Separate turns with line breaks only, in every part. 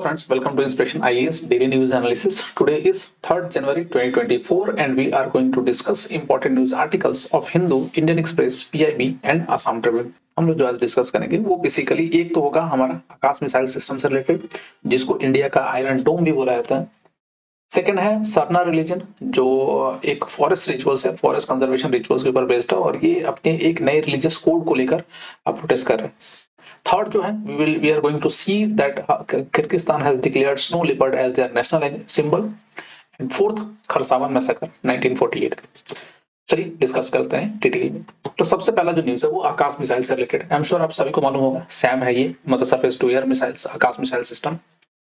friends, welcome to Inspiration IAS Daily News Analysis. Today is 3rd January 2024 and we are going to discuss important news articles of Hindu, Indian Express, PIB and Assam Tribune. हम लोग जो आज discuss करेंगे वो basically एक तो होगा हमारा आकाश मिसाइल सिस्टम से रिलेटेड जिसको इंडिया का आयरन डोम भी बोला जाता है सेकेंड है सरना रिलीजन जो एक फॉरेस्ट रिचुअल्स है फॉरेस्ट कंजर्वेशन रिचुअल्स के ऊपर बेस्ड है और ये अपने एक नए रिलीजियस कोड को लेकर प्रोटेस्ट कर रहे हैं थर्ड जो है we will we are going to see that Kyrgyzstan has declared snow leopard as their national symbol and fourth Kharsawan massacre 1948 चलिए डिस्कस करते हैं डिटेल में। तो सबसे पहला जो न्यूज़ है, वो आकाश मिसाइल से रिलेटेड आई एम श्योर आप सभी को मालूम होगा सैम है ये मतलब surface to air missiles Akash missile system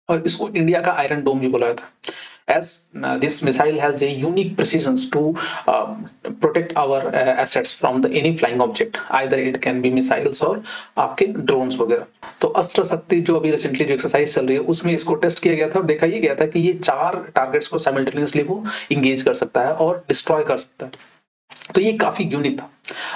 और इसको इंडिया का आयरन डोम भी बोला जाता है as uh, this missile has a unique precision to uh, protect our uh, assets from the any flying object. Either it can be missiles or आपके drones वगैरह। तो अस्त्र शक्ति जो अभी रिसेंटली जो एक्सरसाइज चल रही है उसमें इसको टेस्ट किया गया था और देखा ये गया था कि ये चार टारगेट्स को साइमल्टेनियसली वो इंगेज कर सकता है और डिस्ट्रॉय कर सकता है। तो ये काफ़ी यूनिक था।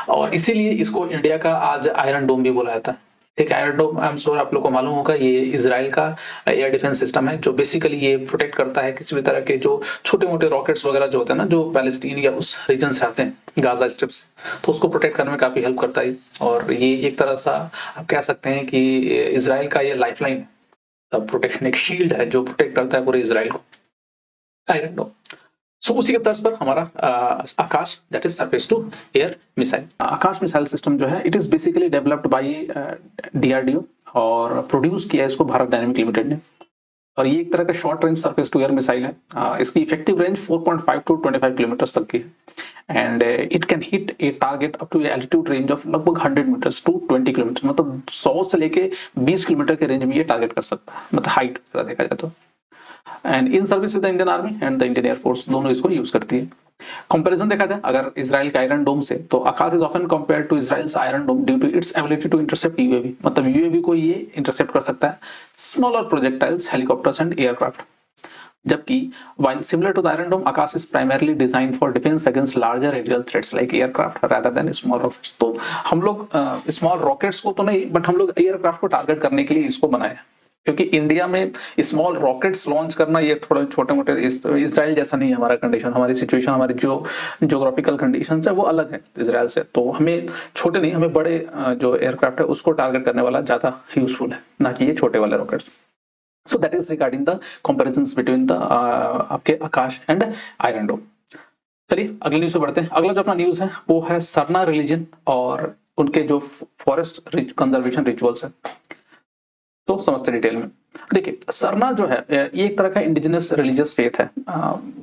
और इसीलिए इसको इंडिया का आज आयरन डोम भी बोला जाता है। एक एयरडोम आई एम श्योर आप लोग को मालूम होगा, ये इसराइल का एयर डिफेंस सिस्टम है, जो बेसिकली ये प्रोटेक्ट करता है किसी भी तरह के जो छोटे मोटे रॉकेट्स वगैरह जो होते हैं ना, जो पैलेस्टीन या उस रीजन से आते हैं गाजा स्ट्रिप से। तो उसको प्रोटेक्ट करने में काफ़ी हेल्प करता है। और ये एक तरह सा आप कह सकते हैं कि इसराइल का ये लाइफ लाइन प्रोटेक्शन एक शील्ड है जो प्रोटेक्ट करता है पूरे इसराइल को। आयरन डोम सो so, उसी के तर्ज पर हमारा Akash that is surface to air missile Akash missile system जो है it is basically developed by DRDO और प्रोड्यूस किया इसको भारत डायनेमिक लिमिटेड ने। और ये एक तरह का short range surface to air missile है। uh, इसकी इफ़ेक्टिव रेंज 4.5 टू 25 किलोमीटर तक की है। And it can hit a target up to altitude range of लगभग 100 मीटर्स टू 20 किलोमीटर मतलब 100 से लेके 20 किलोमीटर के रेंज में ये टारगेट कर सकता है। मतलब हाइट देखा जाए तो। And in service with the Indian army and the Indian air force दोनों इसको यूज़ करती है। कंपैरिजन देखा जाए अगर इसराइल के आयरन डोम से तो Akash is often compare to Israel's iron dome due to its ability to intercept UAV मतलब यूएवी को ये इंटरसेप्ट कर सकता है smaller projectiles helicopters and aircraft जबकि while similar to the Iron Dome, Akash is primarily designed for defense against larger aerial threats like aircraft rather than small rockets. तो हम लोग स्मॉल uh, रॉकेट्स को तो नहीं बट हम लोग aircraft को टारगेट करने के लिए इसको बनाए क्योंकि इंडिया में स्मॉल रॉकेट्स लॉन्च करना ये थोड़ा छोटे मोटे इसराइल जैसा नहीं है हमारा कंडीशन हमारी सिचुएशन हमारी जो जोग्राफिकल कंडीशन है वो अलग है इसराइल से। तो हमें छोटे नहीं, हमें बड़े जो एयरक्राफ्ट है उसको टारगेट करने वाला ज़्यादा यूजफुल है, ना कि ये छोटे वाले rockets so that is regarding the comparison between the आपके आकाश एंड आयरन डोम चलिए, अगले न्यूज़ पे बढ़ते हैं। अगला जो अपना न्यूज़ है, वो है सरना रिलीजन और उनके जो फॉरेस्ट कंजर्वेशन रिचुअल्स है। तो समझते डिटेल में। देखिए सरना जो है ये एक तरह का इंडिजिनस रिलीजियस फेथ है।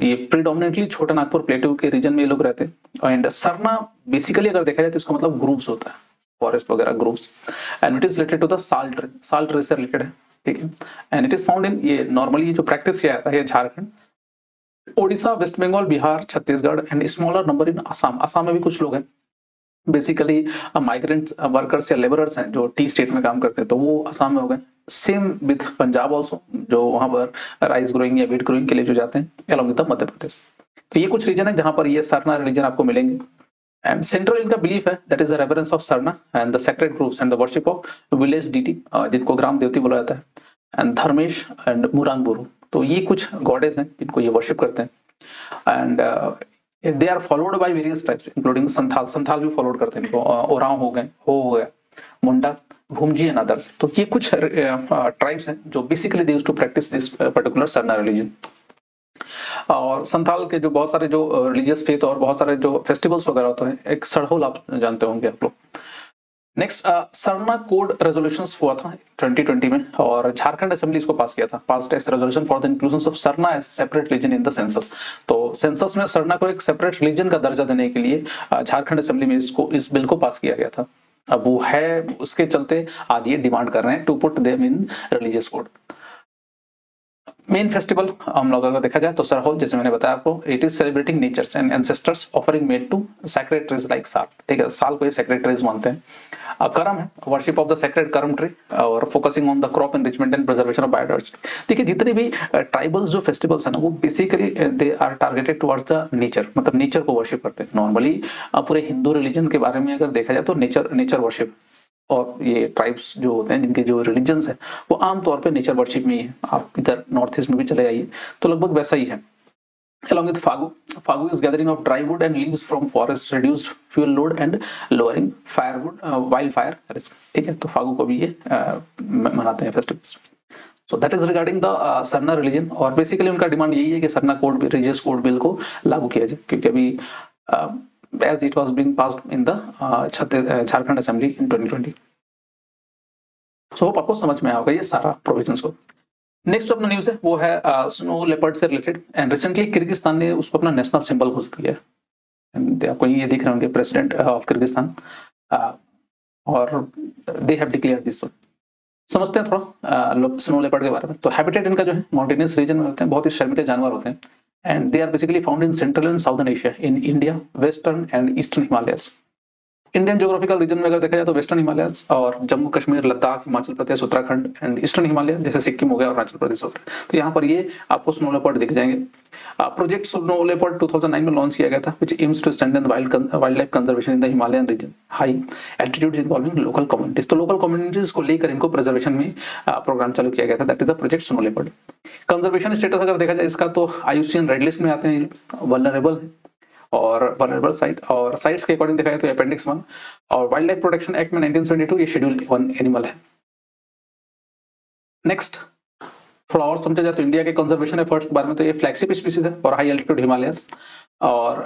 ये प्रिडोमिनेटली छोटा नागपुर प्लेटू के रीजन में ये लोग रहते हैं। एंड सरना बेसिकली अगर देखा जाए तो इसका मतलब ग्रुप्स होता है। फॉरेस्ट वगैरह groups and it is related to the salt salt tree से रिलेटेड है। ठीक है? And it is found in ये नॉर्मली जो प्रैक्टिस किया जाता है Jharkhand. Odisha West Bengal Bihar Chhattisgarh and smaller number in Assam Assam में भी कुछ लोग हैं। बेसिकली माइग्रेंट वर्कर्स या लेबरर्स हैं जो टी स्टेट में काम करते हैं। तो वो आसाम में हो गए। सेम विथ पंजाब ऑल्सो जो वहाँ पर राइस ग्रोइंग या वीट ग्रोइंग के लिए जो जाते हैं अलॉन्ग विद मध्य प्रदेश। तो ये कुछ रीजन है जहाँ पर ये सरना रिलीजन आपको मिलेंगे। एंड सेंट्रल इनका बिलीफ है that is the reference of Sarna and the sacred groups and the worship of village deity जिनको ग्राम देवती बोला जाता है। एंड धर्मेश एंड मुरांग बुरु तो ये कुछ गॉडेज हैं, जिनको ये वर्शिप करते हैं। And they are followed by various types including Santhal Santhal भी फॉलोड करते हैं इनको। ओराव हो गए हो गया। मुंडा भूमजी एंड अदर्स तो ये कुछ ट्राइब्स हैं जो basically they to practice this particular Sarna religion और संथाल के जो बहुत सारे जो रिलीजियस फेथ और बहुत सारे जो फेस्टिवल्स वगैरह होते हैं, एक सड़होल आप जानते होंगे आप लोग। नेक्स्ट सरना कोड रेजोल्यूशन हुआ था 2020 में और झारखंड असेंबली इसको पास किया था। Pass test resolution for the inclusion of Sarna as separate religion in the census तो सेंसस में सरना को एक सेपरेट रिलीजन का दर्जा देने के लिए झारखंड असेंबली में इसको, इस बिल को पास किया गया था। अब वो है, उसके चलते आज ये डिमांड कर रहे हैं to put them in religious code main festival हम लोग अगर देखा जाए तो सरहोल, जैसे मैंने बताया आपको it is celebrating nature's and ancestors offering made to sacred trees like sal ठीक है साल को ये सेक्रेटरीज मानते हैं। करम है worship of the sacred Karam tree और focusing on the crop enrichment and preservation of biodiversity देखिए, जितने भी ट्राइबल्स जो फेस्टिवल्स है ना, वो basically they are targeted towards the nature मतलब नेचर को वर्शिप करते हैं। नॉर्मली पूरे हिंदू रिलीजन के बारे में अगर देखा जाए तो नेचर नेचर वर्शिप और ये ट्राइब्स जो होते हैं जिनके जो रिलीजन्स है वो आमतौर पे नेचर वर्शिप में ही है आप इधर नॉर्थ ईस्ट में भी चले जाइए तो लगभग वैसा ही है। Along with fagu fagu is gathering of dry wood and leaves from forest reduced fuel load and lowering firewood uh, wildfire risk ठीक है? तो फागु को भी ये uh, मनाते हैं festivals so that is regarding the Sarna religion और basically उनका डिमांड यही है कि Sarna code religious code bill को लागू किया जाए। क्योंकि अभी as it was being passed in the Jharkhand assembly in 2020 so hope आपको समझ में आ होगा ये सारा प्रोविजंस को। नेक्स्ट अपना न्यूज़ है, वो है स्नो लेपर्ड से रिलेटेड एंड रिसेंटली किर्गिस्तान ने उसको अपना नेशनल सिंबल घोषित किया है। आपको ये दिख रहे होंगे प्रेसिडेंट ऑफ़ किर्गिस्तान और दे हैव डिक्लेयर दिस समझते हैं थोड़ा स्नो लेपर्ड के बारे में। तो हैबिटेट इनका जो है माउंटेनियस रीजन में होते हैं। बहुत ही शर्मिले जानवर होते हैं। and they are basically found in central and southern Asia, in India, western and eastern Himalayas. Indian geographical region में अगर देखा जाए तो वेस्टर्न हिमालय और जम्मू कश्मीर लद्दाख हिमाचल प्रदेश उत्तराखंड एंड ईस्टर्न हिमालय जैसे सिक्किम हो गया अरुणाचल प्रदेश हो गया। तो यहाँ पर ये आपको स्नो लेपर्ड दिख जाएँगे। प्रोजेक्ट स्नो लेपर्ड 2009 में लॉन्च किया गया था which aims to stand wild wild life conservation in the Himalayan region high altitude involving local communities तो लोकल कम्युनिटीज को लेकर इनको प्रिजर्वेशन में प्रोग्राम चालू किया गया था। That is a project snow leopard conservation status अगर देखा जाए इसका तो आयुषियन रेड लिस्ट में आते हैं। वलनरेबल और वनरेबल साइट और साइट्स के अकॉर्डिंग दिखाया तो अपेंडिक्स वन और वाइल्ड लाइफ प्रोटेक्शन एक्ट में 1972 ये शेड्यूल वन एनिमल है। नेक्स्ट थोड़ा और समझा जाए तो इंडिया के कंजर्वेशन एफर्ट्स के बारे में तो ये फ्लैगशिप स्पीसीज है और हाई एल्टीट्यूड हिमालयस और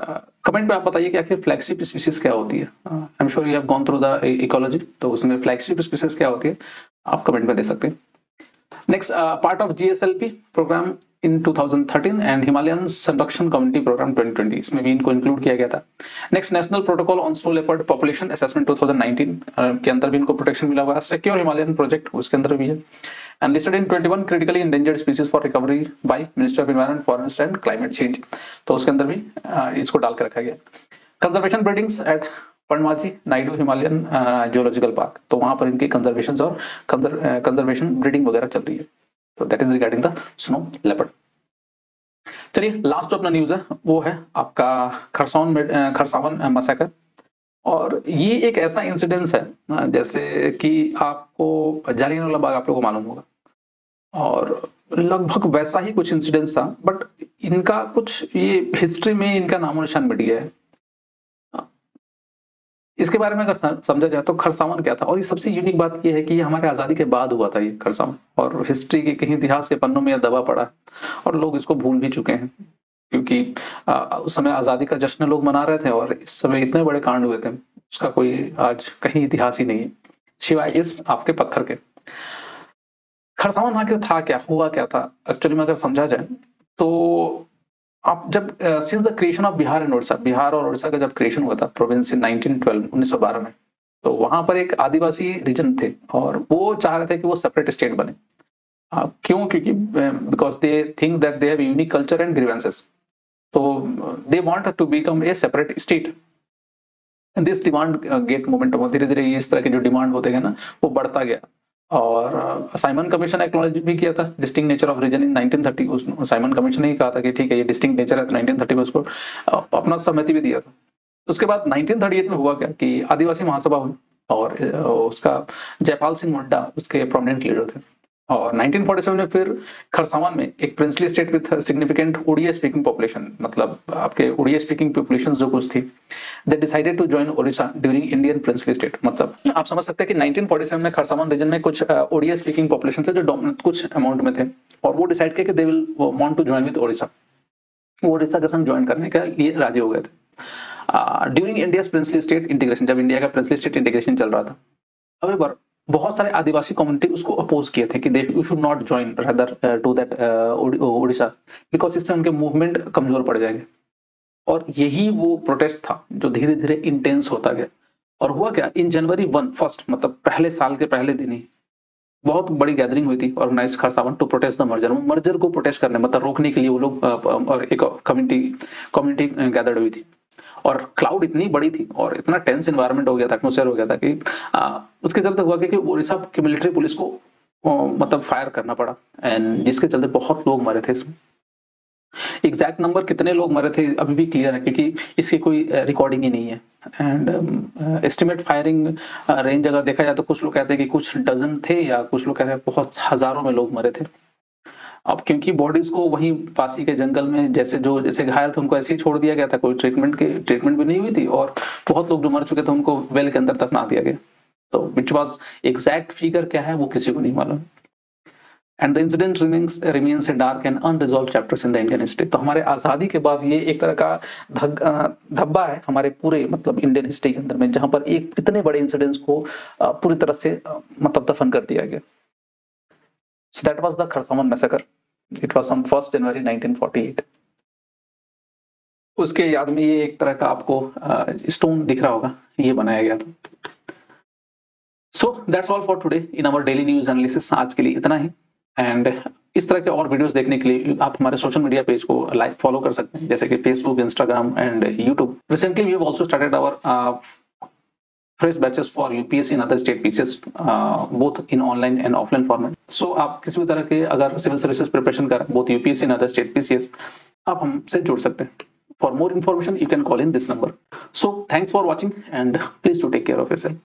कमेंट में आप बताइए कि आखिर फ्लैगशिप स्पीसीज क्या होती है? I am sure you have gone through the ecology तो उसमें फ्लैगशिप स्पीसीज क्या होती है? आप कमेंट में दे सकते हैं। Next part of GSLP programme in 2013 and Himalayan Sanrakshan community programme 2020 इसमें भी इनको इंक्लूड किया गया था। Next national protocol on snow leopard population assessment 2019 के अंदर भी इनको प्रोटेक्शन मिला हुआ सिक्योर हिमालयन प्रोजेक्ट उसके अंदर भी है। And listed in 21 critically endangered species for recovery by Ministry of Environment, Forest and Climate Change. तो उसके अंदर भी इसको डाल के रखा गया। Conservation breedings at Padmaja Naidu Himalayan zoological park तो वहाँ पर इनकी कंजर्वेशन और कंजर्वेशन ब्रीडिंग वगैरह चल रही है। तो that is regarding the snow leopard चलिए लास्ट जो अपना न्यूज़ है, वो है आपका खरसावन खरसावन मसाकर और ये एक ऐसा इंसिडेंस है जैसे कि आपको जालियनवाला बाग आप लोगों को मालूम होगा। और लगभग वैसा ही कुछ इंसिडेंस था बट इनका कुछ ये हिस्ट्री में इनका नामो निशान मिट गया है। इसके बारे में अगर समझा जाए तो खरसावन क्या था? और ये सबसे यूनिक बात ये है कि ये हमारे आज़ादी के बाद हुआ था ये खरसावन और हिस्ट्री के कहीं इतिहास के पन्नों में यह दबा पड़ा। और लोग इसको भूल भी चुके हैं। क्योंकि उस समय आज़ादी का जश्न लोग मना रहे थे और इस समय इतने बड़े कांड हुए थे। उसका कोई आज कहीं इतिहास ही नहीं है। सिवाय इस आपके पत्थर के। खरसावन आखिर था क्या? हुआ क्या था? एक्चुअली में अगर समझा जाए तो आप जब since the creation of Bihar and Orissa Bihar और उड़ीसा का जब क्रिएशन हुआ था प्रोविंस इन 1912 1912 में तो वहाँ पर एक आदिवासी रीजन थे और वो चाह रहे थे कि वो सेपरेट स्टेट बने। आ, क्यों? क्योंकि because they think that they have unique culture and grievances तो they want to become a separate state this demand get moment धीरे धीरे इस तरह के जो डिमांड होते हैं ना वो बढ़ता गया। और साइमन कमीशन एक्नोलॉज भी किया था distinct nature of region in 1930 उस साइमन कमीशन ने ही कहा था कि ठीक है, ये डिस्टिंग नेचर है तो 1930 में उसको अपना सहमति भी दिया था। उसके बाद 1938 में हुआ क्या कि आदिवासी महासभा हुई और उसका जयपाल सिंह मुड्डा उसके प्रोमिनेंट लीडर थे। और 1947 में फिर खरसावन में एक princely state with significant Odia speaking population मतलब आपके ओडिया स्पीकिंग पॉपुलेशन जो कुछ थी they decided to join Odisha during Indian princely state मतलब आप समझ सकते हैं कि 1947 में खरसावन रीजन में कुछ ओडिया स्पीकिंग पॉपुलेशन थे जो कुछ अमाउंट में थे, और वो डिसाइड किया कि they will want to join with Odisha वो ओडिशा के संग ज्वाइन करने के लिए राज़ी हो गए थे। During India princely state integration जब इंडिया का प्रिंसली स्टेट इंटीग्रेशन चल रहा था। अब बहुत सारे आदिवासी कम्युनिटी उसको अपोज किए थे कि they should not join rather to that Orissa because इससे उनके मूवमेंट कमज़ोर पड़ जाएँगे। और यही वो प्रोटेस्ट था जो धीरे धीरे इंटेंस होता गया। और हुआ क्या? इन जनवरी वन फ़र्स्ट मतलब पहले साल के पहले दिन ही, बहुत बड़ी गैदरिंग हुई थी organise Kharsawan to protest the merger merger को प्रोटेस्ट करने मतलब रोकने के लिए वो लोग एक कम्युनिटी कम्युनिटी गैदर्ड हुई थी। और क्लाउड इतनी बड़ी थी और इतना टेंस इन्वायरमेंट हो गया था एटमोसफेयर हो गया था कि आ, उसके चलते हुआ कि उड़ीसा की मिलिट्री पुलिस को मतलब फायर करना पड़ा। एंड जिसके चलते बहुत लोग मरे थे इसमें। एग्जैक्ट नंबर कितने लोग मरे थे अभी भी क्लियर है क्योंकि इसकी कोई रिकॉर्डिंग ही नहीं है। एंड एस्टिमेट फायरिंग रेंज अगर देखा जाए तो कुछ लोग कहते हैं कि कुछ डजन थे या कुछ लोग कहते हैं बहुत हज़ारों में लोग मरे थे। अब क्योंकि बॉडीज को वहीं पासी के जंगल में जैसे जो, जैसे घायल थे, उनको ऐसे ही छोड़ दिया गया था, कोई ट्रीटमेंट के ट्रीटमेंट भी नहीं हुई थी और बहुत लोग जो मर चुके थे, उनको वेल के अंदर दफना दिया गया। तो विच वॉज़ एग्जैक्ट फिगर क्या है, वो किसी को नहीं मालूम। And the incident remains remains a dark and unresolved chapters in the Indian history तो हमारे आज़ादी के बाद ये एक तरह का धब्बा है हमारे पूरे मतलब इंडियन हिस्ट्री के अंदर में, जहाँ पर एक, इतने बड़े इंसिडेंट्स को पूरी तरह से मतलब दफन कर दिया गया। So that was the Kharsawan massacre it was on first January 1948 उसके याद में ये एक तरह का आपको स्टोन दिख रहा होगा, ये बनाया गया था। So that's all for today in our daily news analysis आज के लिए इतना ही। एंड इस तरह के और वीडियोस देखने के लिए आप हमारे सोशल मीडिया पेज को लाइक फॉलो कर सकते हैं, जैसे कि Facebook Instagram and YouTube recently we have also started our fresh batches for UPSC other state PCS both in online and offline format so आप किसी भी तरह के अगर सिविल सर्विस प्रिपरेशन कर both UPSC other state PCS आप हमसे जुड़ सकते हैं. For more information you can call in this number so thanks for watching and please to take care of your self